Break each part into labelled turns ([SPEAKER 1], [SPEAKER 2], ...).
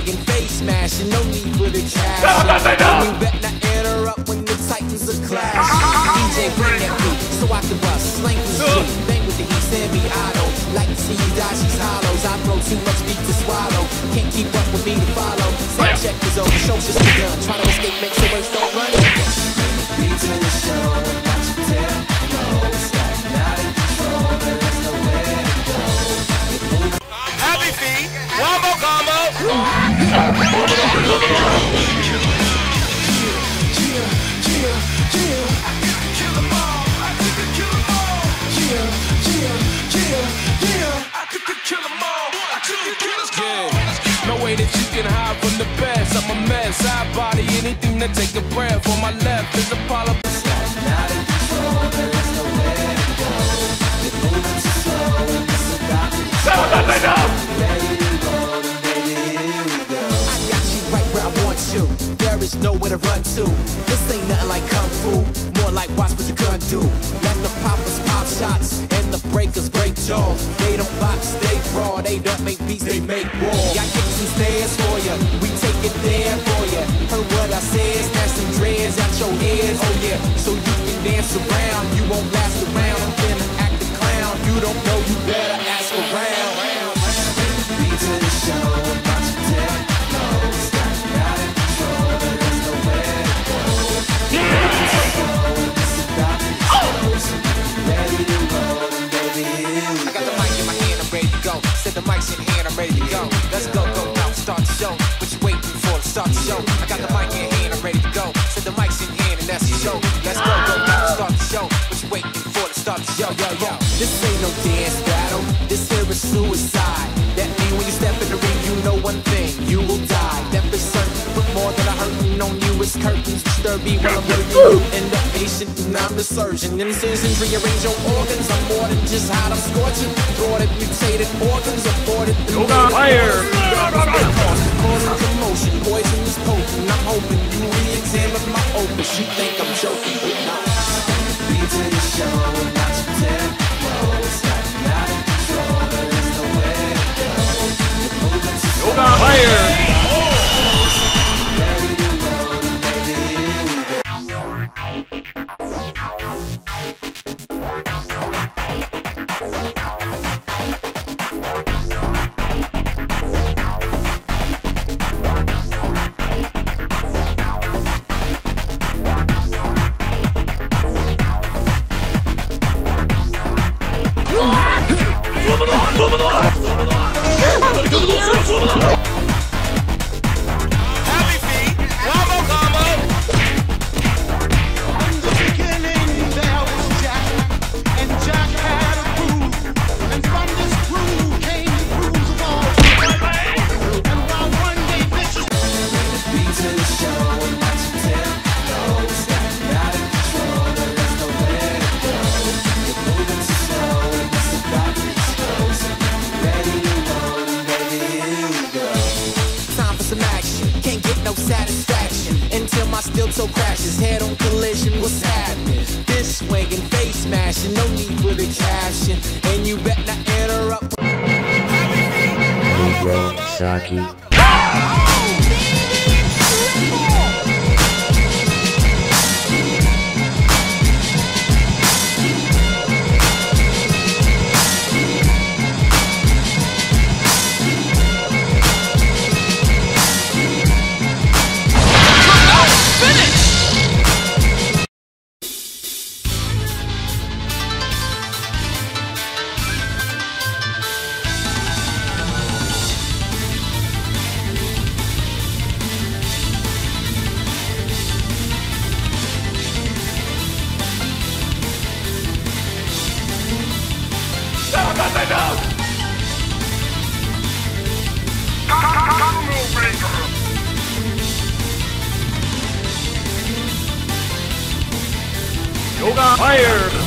[SPEAKER 1] This swinging, face smashing, no need for the cash. You bet not interrupt when the titans are clashing. DJ, bring that beat so I can bust. Slang the street, bang with the heat, send me idle. Like to see you die, she's hollows. I throw too much beat to swallow. Can't keep up with me to follow. Sound check is over, show's just begun. Try to escape, make sure words don't run. Beat to the show, watch you tell. Kill. No way that There is nowhere to run to. This ain't nothing like kung fu, more like watch what you gonna do. Let the poppers pop shots and the breakers break jaws. They don't box, they raw. They don't make beats, they make war. Got kicks and stairs for ya. We take it there for ya. Heard what I said, snatch some dreads out your head. Oh yeah, so you show? I got the mic in hand, I'm ready to go. Said the mic's in hand, and that's the show. Let's go, go go, start the show. What you waiting for to start the show? Yo, yo, this ain't hurting on you is curtains. Me when I'm you. End up patient, and I'm the surgeon. Incisions rearrange your organs. I'm more than just hot, I'm scorching. Thwarted, mutated organs, aborted.
[SPEAKER 2] Fire.
[SPEAKER 1] Causing commotion, poison is potent. I'm hoping you re-examine my opus. You think I'm joking, toe crashes. Head on collision, what's happening? This swinging, face smashing, no need for the caption. And you bet not interrupt.
[SPEAKER 3] Saki.
[SPEAKER 2] Fire.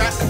[SPEAKER 4] Shot.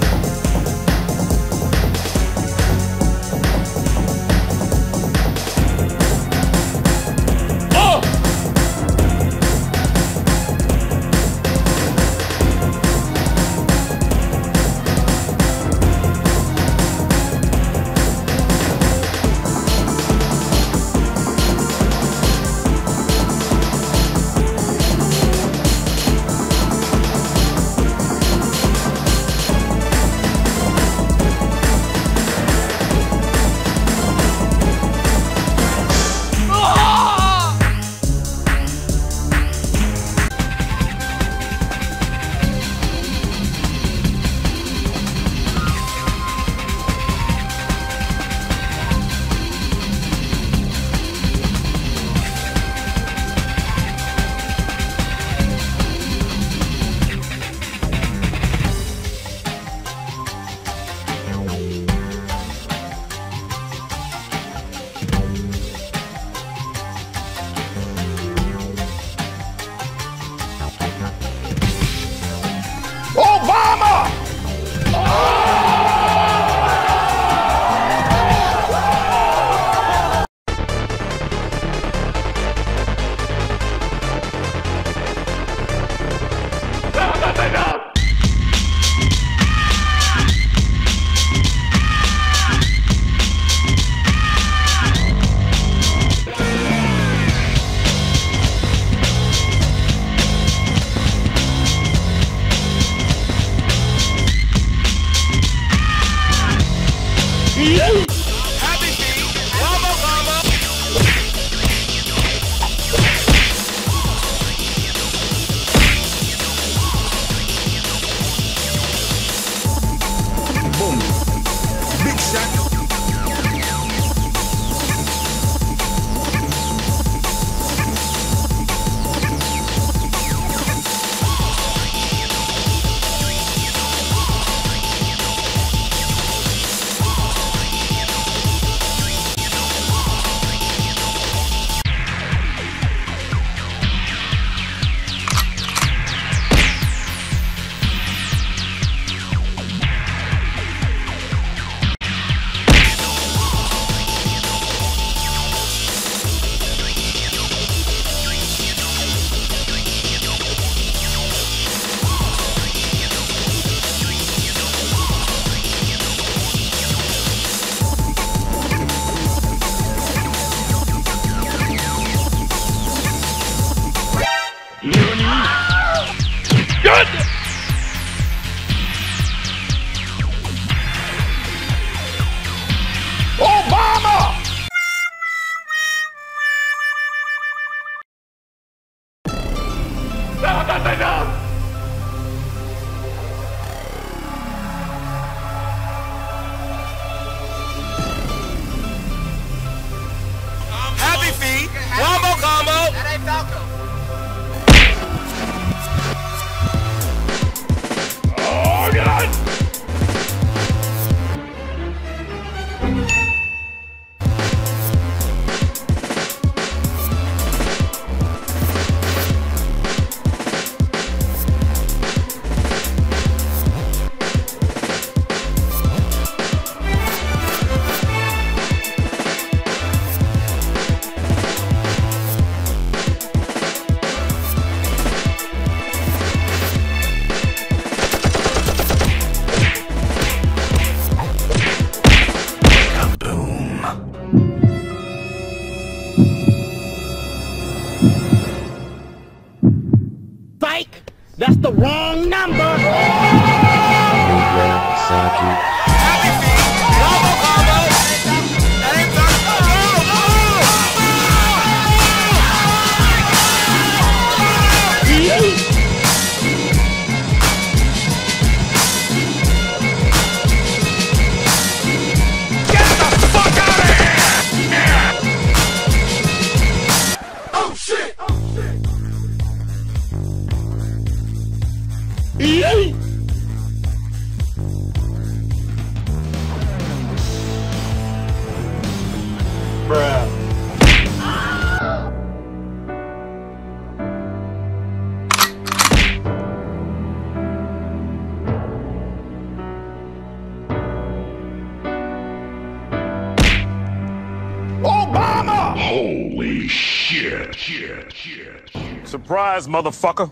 [SPEAKER 5] Happy
[SPEAKER 3] Saki.
[SPEAKER 5] Happy
[SPEAKER 4] Surprise, motherfucker.